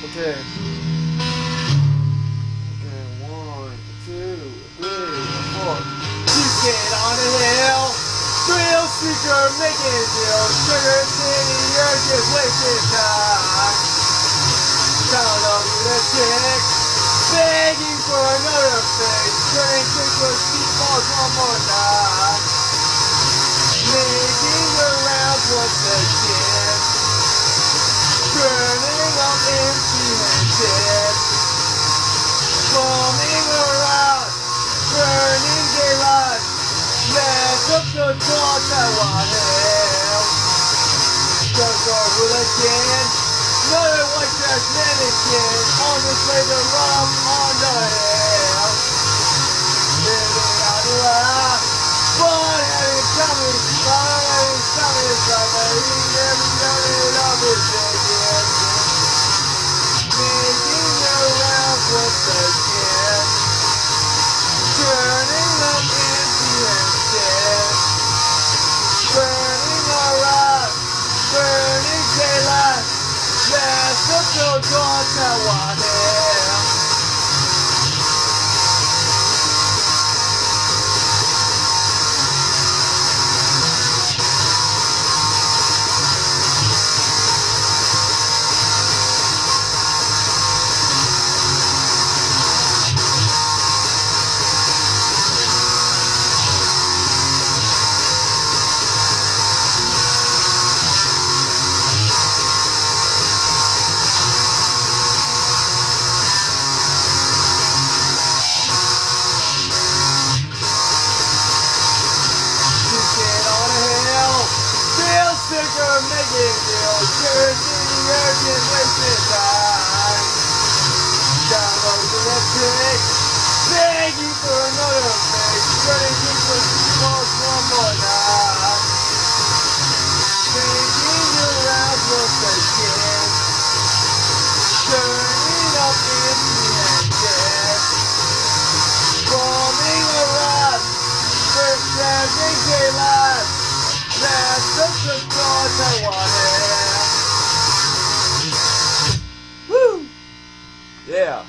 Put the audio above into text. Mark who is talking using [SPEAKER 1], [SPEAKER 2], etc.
[SPEAKER 1] Okay. Okay, one, two, three, four. You get on the hill. Thrill seeker making deal. Sugar city, you're just wasting time. Down on the chick. Begging for another fix. Turning quick with speed balls one more time. Taiwan hell. Just a. Another white trash To dawn, wasting time. Download to the begging for Yeah.